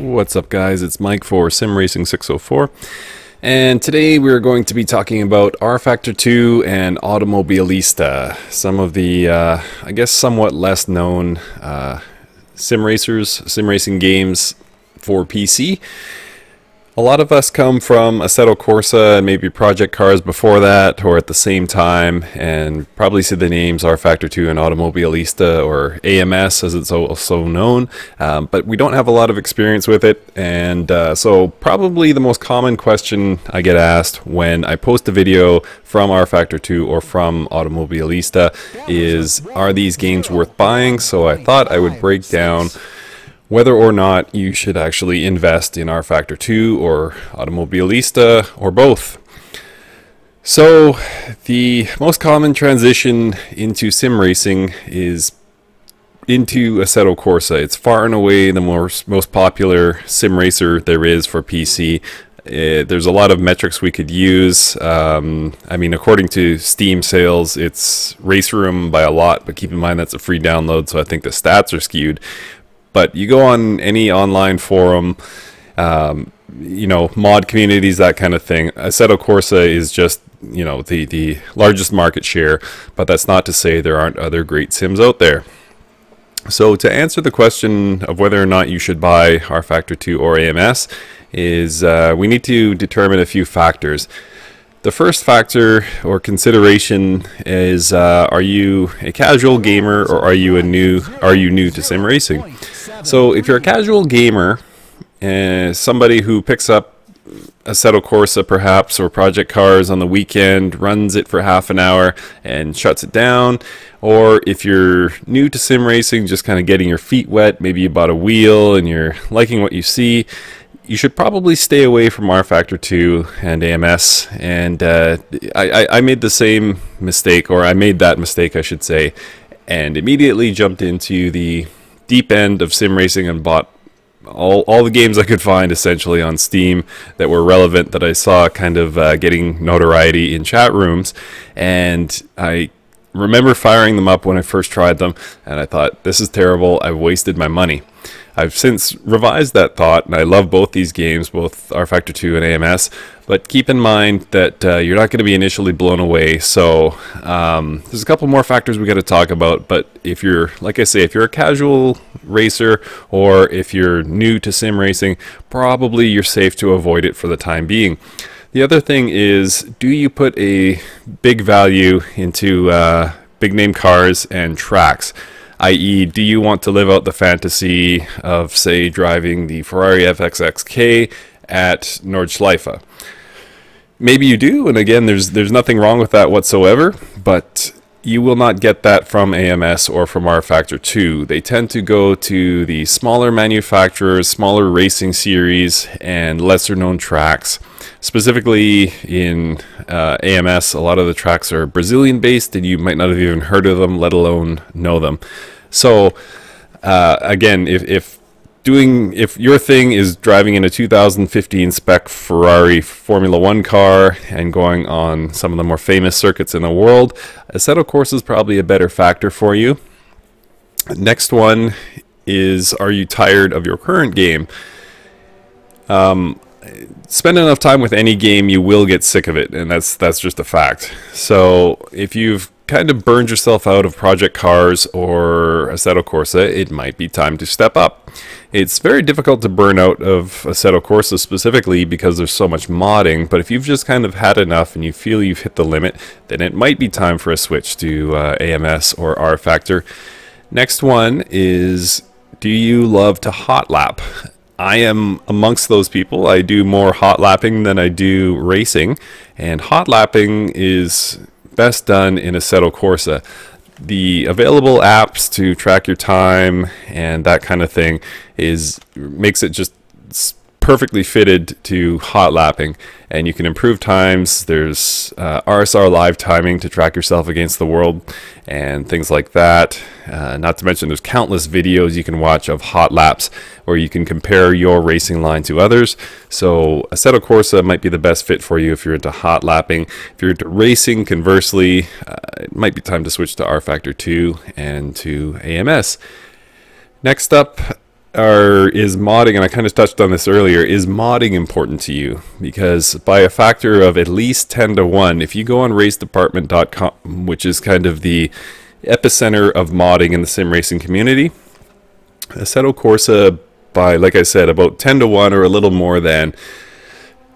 What's up guys, it's Mike for Sim Racing 604 and today we're going to be talking about rFactor 2 and Automobilista, some of the uh, I guess somewhat less known uh, sim racers, sim racing games for PC a lot of us come from Assetto Corsa and maybe Project Cars before that or at the same time and probably see the names rFactor 2 and Automobilista or AMS as it's also known, um, but we don't have a lot of experience with it and uh, so probably the most common question I get asked when I post a video from rFactor 2 or from Automobilista is are these games worth buying? So I thought I would break down whether or not you should actually invest in rFactor 2 or Automobilista or both. So, the most common transition into sim racing is into Assetto Corsa. It's far and away the most, most popular sim racer there is for PC. Uh, there's a lot of metrics we could use. Um, I mean, according to Steam sales, it's RaceRoom by a lot, but keep in mind that's a free download, so I think the stats are skewed. But you go on any online forum, um, you know, mod communities, that kind of thing. Assetto Corsa is just you know the the largest market share, but that's not to say there aren't other great sims out there. So to answer the question of whether or not you should buy rFactor 2 or AMS is uh, we need to determine a few factors. The first factor or consideration is uh, are you a casual gamer or are you a new are you new to sim racing? So if you're a casual gamer, uh, somebody who picks up Assetto Corsa perhaps or Project Cars on the weekend, runs it for half an hour and shuts it down, or if you're new to sim racing, just kind of getting your feet wet, maybe you bought a wheel and you're liking what you see, you should probably stay away from rFactor 2 and AMS. And uh, I, I made the same mistake, or I made that mistake, I should say, and immediately jumped into the deep end of sim racing and bought all, all the games I could find essentially on Steam that were relevant that I saw kind of uh, getting notoriety in chat rooms. And I remember firing them up when I first tried them, and I thought, this is terrible, I've wasted my money. I've since revised that thought, and I love both these games, both rFactor 2 and AMS. But keep in mind that uh, you're not going to be initially blown away. So um, there's a couple more factors we got to talk about. But if you're, like I say, if you're a casual racer or if you're new to sim racing, probably you're safe to avoid it for the time being. The other thing is, do you put a big value into uh, big name cars and tracks? i.e., do you want to live out the fantasy of, say, driving the Ferrari FXXK at Nordschleife? Maybe you do, and again, there's there's nothing wrong with that whatsoever, but you will not get that from AMS or from rFactor 2. They tend to go to the smaller manufacturers, smaller racing series, and lesser known tracks. Specifically in uh, AMS, a lot of the tracks are Brazilian based and you might not have even heard of them, let alone know them. So, uh, again, if, if doing if your thing is driving in a 2015 spec Ferrari Formula One car and going on some of the more famous circuits in the world, Assetto Corsa is probably a better factor for you. Next one is Are you tired of your current game? Um, spend enough time with any game, you will get sick of it, and that's that's just a fact. So if you've kind of burned yourself out of Project Cars or Assetto Corsa, it might be time to step up. It's very difficult to burn out of a Assetto Corsa specifically because there's so much modding, but if you've just kind of had enough and you feel you've hit the limit, then it might be time for a switch to uh, AMS or rFactor. Next one is, do you love to hot lap? I am amongst those people. I do more hot lapping than I do racing, and hot lapping is best done in Assetto Corsa. The available apps to track your time and that kind of thing is makes it just perfectly fitted to hot lapping. And you can improve times. There's uh, rsr live timing to track yourself against the world and things like that. Uh, not to mention there's countless videos you can watch of hot laps where you can compare your racing line to others. So Assetto Corsa might be the best fit for you if you're into hot lapping. If you're into racing conversely uh, it might be time to switch to rFactor 2 and to AMS next up are is modding, and I kind of touched on this earlier, is modding important to you? Because by a factor of at least 10 to 1, if you go on racedepartment.com, which is kind of the epicenter of modding in the sim racing community, Assetto Corsa, by, like I said, about 10 to 1 or a little more than,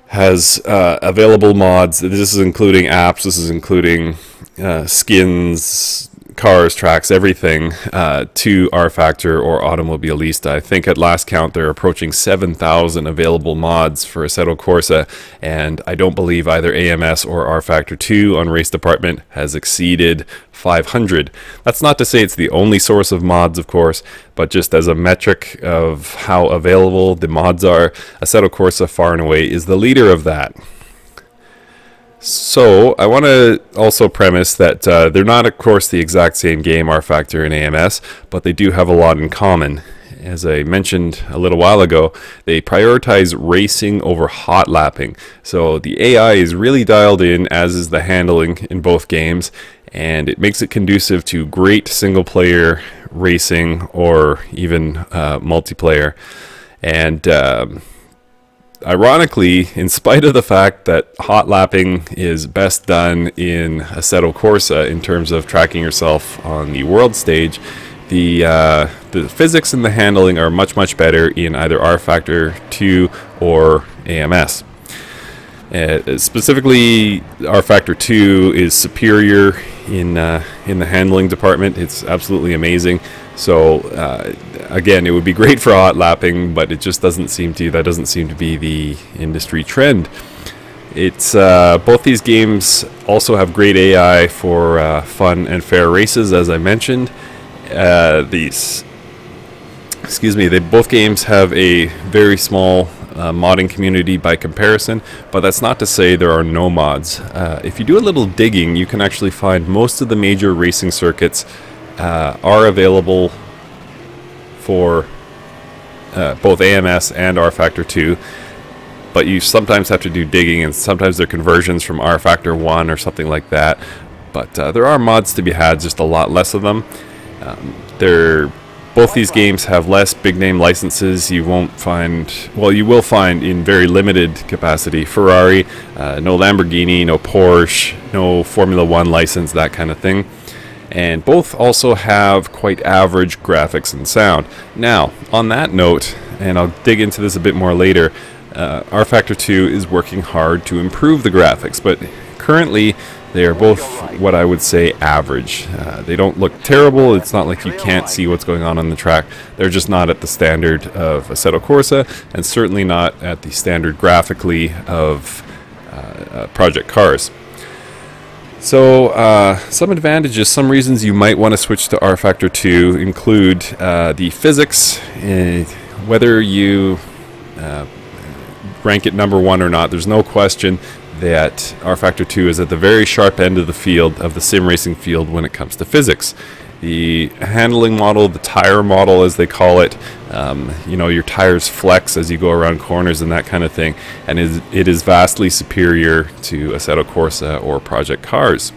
has uh, available mods. This is including apps, this is including uh, skins, cars, tracks, everything uh, to rFactor or Automobilista. I think at last count they're approaching 7,000 available mods for Assetto Corsa, and I don't believe either AMS or rFactor 2 on Race Department has exceeded 500. That's not to say it's the only source of mods, of course, but just as a metric of how available the mods are, Assetto Corsa far and away is the leader of that. So I want to also premise that uh, they're not, of course, the exact same game, rFactor and AMS, but they do have a lot in common. As I mentioned a little while ago, they prioritize racing over hot lapping. So the AI is really dialed in, as is the handling in both games, and it makes it conducive to great single player racing or even uh, multiplayer. And um, ironically, in spite of the fact that hot lapping is best done in Assetto Corsa in terms of tracking yourself on the world stage, the uh, the physics and the handling are much much better in either rFactor 2 or AMS. Uh, specifically, rFactor 2 is superior in uh, in the handling department. It's absolutely amazing. So uh, again, it would be great for hot lapping, but it just doesn't seem to. That doesn't seem to be the industry trend. It's uh, both these games also have great AI for uh, fun and fair races, as I mentioned. Uh, these, excuse me, they both games have a very small uh, modding community by comparison, but that's not to say there are no mods. Uh, if you do a little digging, you can actually find most of the major racing circuits uh, are available for uh, both AMS and rFactor 2 but you sometimes have to do digging and sometimes they're conversions from rFactor 1 or something like that. But uh, there are mods to be had just a lot less of them. Um, they're both these games have less big name licenses. You won't find well you will find in very limited capacity. Ferrari uh, no Lamborghini no Porsche no Formula 1 license that kind of thing and both also have quite average graphics and sound. Now, on that note, and I'll dig into this a bit more later, uh, rFactor 2 is working hard to improve the graphics, but currently they are both what I would say average. Uh, they don't look terrible, it's not like you can't see what's going on on the track, they're just not at the standard of Assetto Corsa, and certainly not at the standard graphically of uh, uh Project Cars. So uh, some advantages, some reasons you might want to switch to rFactor 2 include uh, the physics, uh, whether you uh, rank it number one or not, there's no question that rFactor 2 is at the very sharp end of the field, of the sim racing field when it comes to physics the handling model, the tire model as they call it. Um, you know, your tires flex as you go around corners and that kind of thing, and is, it is vastly superior to Assetto Corsa or Project Cars.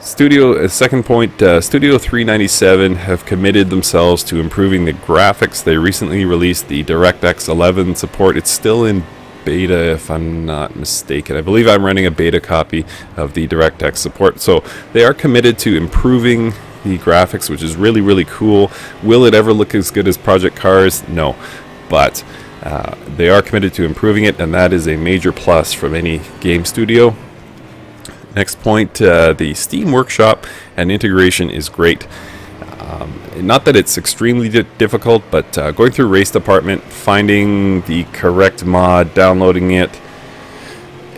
Studio, uh, second point, uh, Studio 397 have committed themselves to improving the graphics. They recently released the DirectX 11 support. It's still in beta, if I'm not mistaken. I believe I'm running a beta copy of the DirectX support. So they are committed to improving the graphics, which is really, really cool. Will it ever look as good as Project Cars? No. But uh, they are committed to improving it, and that is a major plus from any game studio. Next point, uh, the Steam Workshop and integration is great. Um, not that it's extremely di difficult, but uh, going through race department, finding the correct mod, downloading it,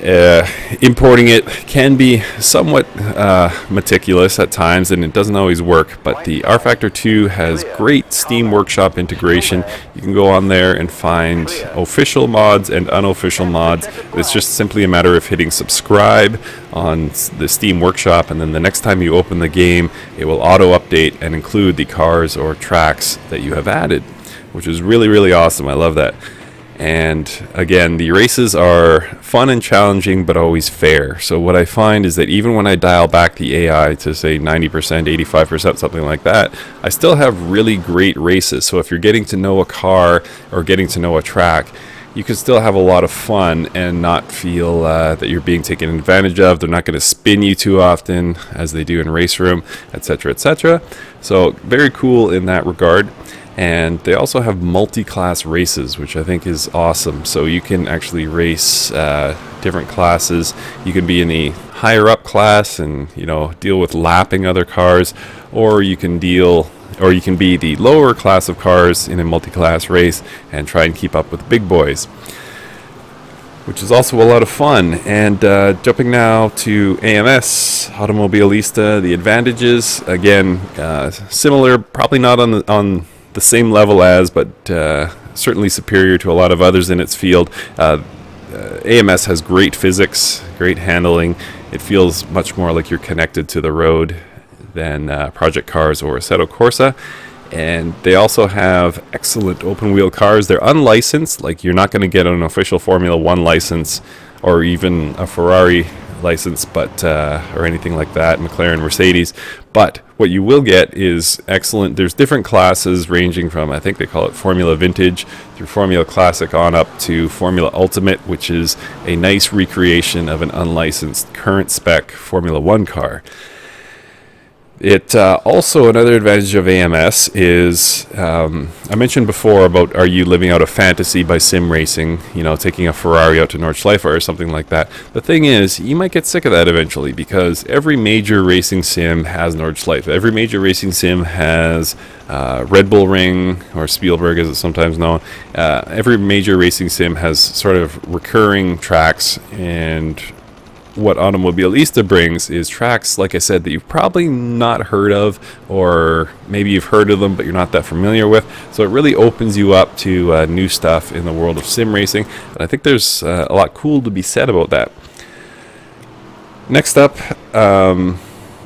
uh, importing it can be somewhat uh, meticulous at times and it doesn't always work but the rFactor 2 has great Steam Workshop integration. You can go on there and find official mods and unofficial mods. It's just simply a matter of hitting subscribe on the Steam Workshop and then the next time you open the game it will auto update and include the cars or tracks that you have added which is really really awesome. I love that And again, the races are fun and challenging, but always fair. So what I find is that even when I dial back the AI to say 90%, 85%, something like that, I still have really great races. So if you're getting to know a car or getting to know a track, you can still have a lot of fun and not feel uh, that you're being taken advantage of. They're not going to spin you too often as they do in RaceRoom, etc., etc. So very cool in that regard. And they also have multi-class races, which I think is awesome. So you can actually race uh, different classes. You can be in the higher up class and you know deal with lapping other cars, or you can deal or you can be the lower class of cars in a multi-class race and try and keep up with big boys which is also a lot of fun. And uh, jumping now to AMS, Automobilista, the advantages, again, uh, similar, probably not on the, on the same level as, but uh, certainly superior to a lot of others in its field. Uh, uh, AMS has great physics, great handling. It feels much more like you're connected to the road than uh, Project Cars or Assetto Corsa. And they also have excellent open wheel cars. They're unlicensed, like you're not going to get an official Formula One license or even a Ferrari license, but uh, or anything like that, McLaren, Mercedes. But what you will get is excellent. There's different classes ranging from I think they call it Formula Vintage through Formula Classic on up to Formula Ultimate, which is a nice recreation of an unlicensed current spec Formula One car. It uh, also another advantage of AMS is um, I mentioned before about are you living out a fantasy by sim racing, you know, taking a Ferrari out to Nordschleife or something like that. The thing is, you might get sick of that eventually because every major racing sim has Nordschleife. Every major racing sim has uh, Red Bull Ring or Spielberg, as it's sometimes known. Uh, every major racing sim has sort of recurring tracks and what Automobilista brings is tracks, like I said, that you've probably not heard of, or maybe you've heard of them, but you're not that familiar with. So it really opens you up to uh, new stuff in the world of sim racing, and I think there's uh, a lot cool to be said about that. Next up, um,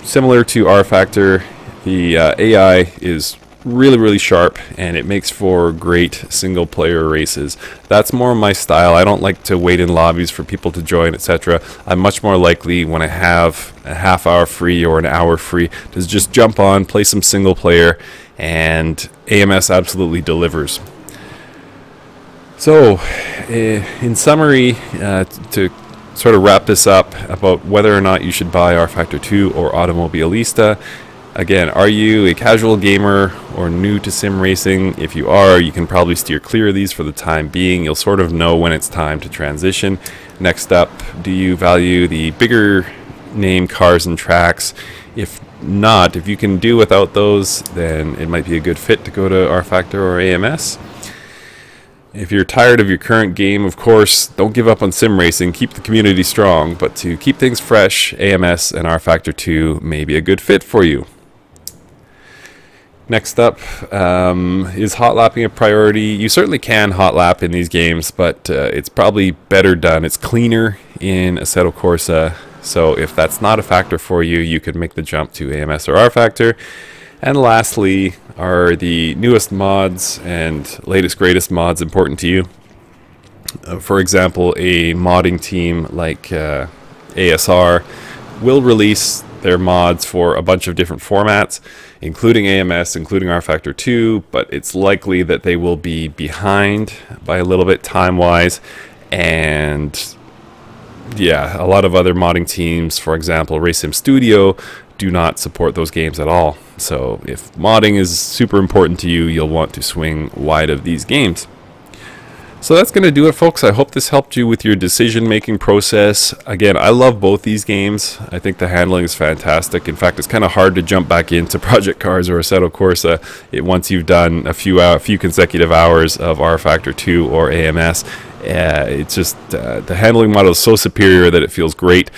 similar to rFactor, the uh, AI is really really sharp and it makes for great single player races. That's more my style. I don't like to wait in lobbies for people to join etc i'm much more likely when i have a half hour free or an hour free to just jump on play some single player and ams absolutely delivers. So uh, in summary uh, to sort of wrap this up about whether or not you should buy rFactor 2 or Automobilista Again, are you a casual gamer or new to sim racing? If you are, you can probably steer clear of these for the time being. You'll sort of know when it's time to transition. Next up, do you value the bigger name cars and tracks? If not, if you can do without those, then it might be a good fit to go to rFactor or AMS. If you're tired of your current game, of course, don't give up on sim racing. Keep the community strong, but to keep things fresh, AMS and rFactor 2 may be a good fit for you. Next up, um, is hot lapping a priority? You certainly can hot lap in these games, but uh, it's probably better done. It's cleaner in Assetto Corsa, so if that's not a factor for you, you could make the jump to AMS or rFactor. And lastly, are the newest mods and latest greatest mods important to you? Uh, for example, a modding team like uh, ASR will release their mods for a bunch of different formats, including AMS, including rFactor 2, but it's likely that they will be behind by a little bit time-wise, and yeah, a lot of other modding teams, for example, RaceSim Studio, do not support those games at all. So if modding is super important to you, you'll want to swing wide of these games. So that's going to do it, folks. I hope this helped you with your decision-making process. Again, I love both these games. I think the handling is fantastic. In fact, it's kind of hard to jump back into Project Cars or Assetto Corsa it, once you've done a few hour, few consecutive hours of rFactor 2 or AMS. Uh, it's just uh, the handling model is so superior that it feels great.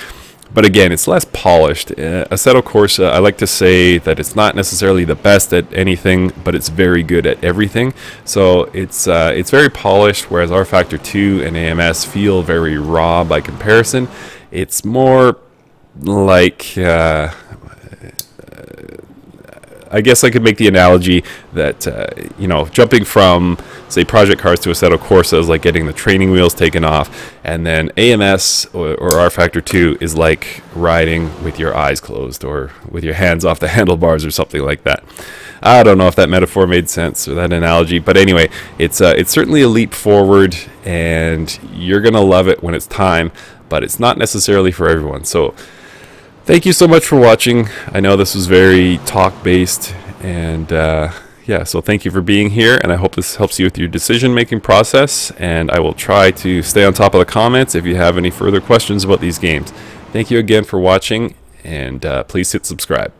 But again, it's less polished. Uh, Assetto Corsa, I like to say that it's not necessarily the best at anything, but it's very good at everything. So it's uh, it's very polished, whereas rFactor 2 and AMS feel very raw by comparison. It's more like uh, I guess I could make the analogy that uh, you know jumping from say Project Cars to a Assetto Corsa is like getting the training wheels taken off, and then AMS or, or rFactor 2 is like riding with your eyes closed or with your hands off the handlebars or something like that. I don't know if that metaphor made sense or that analogy, but anyway, it's uh, it's certainly a leap forward, and you're gonna love it when it's time. But it's not necessarily for everyone. So, thank you so much for watching. I know this was very talk based, and uh, yeah, so thank you for being here, and I hope this helps you with your decision making process. And I will try to stay on top of the comments if you have any further questions about these games. Thank you again for watching, and uh, please hit subscribe.